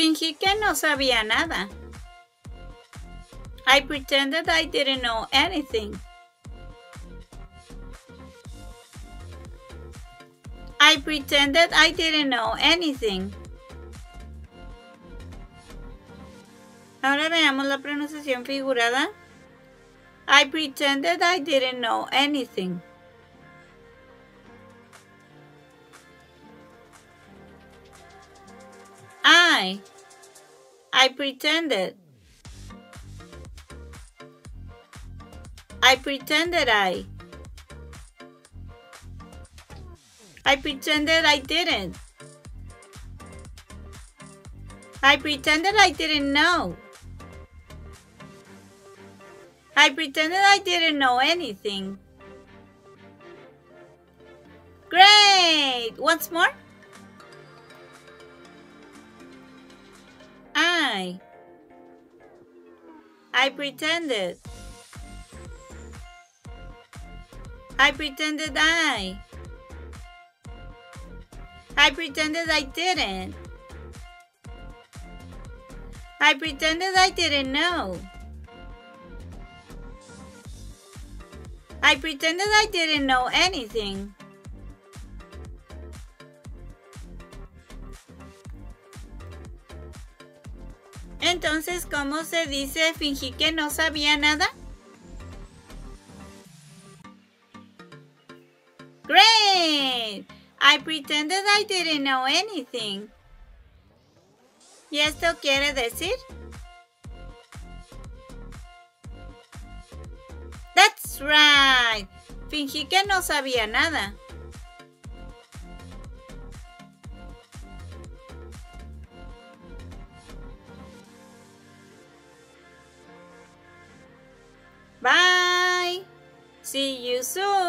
Fingí que no sabía nada. I pretended I didn't know anything. I pretended I didn't know anything. Ahora veamos la pronunciación figurada. I pretended I didn't know anything. I. Pretended. I pretended I. I pretended I didn't. I pretended I didn't know. I pretended I didn't know anything. Great! Once more. I. I pretended. I pretended I. I pretended I didn't. I pretended I didn't know. I pretended I didn't know anything. Entonces, ¿cómo se dice fingí que no sabía nada? Great! I pretended I didn't know anything. ¿Y esto quiere decir? That's right. Fingí que no sabía nada. See you soon.